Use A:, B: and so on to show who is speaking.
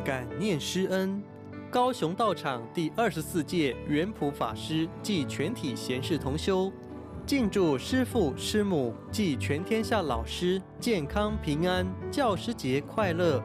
A: 感念师恩，高雄道场第二十四届元普法师暨全体贤士同修，敬祝师父师母暨全天下老师健康平安，教师节快乐。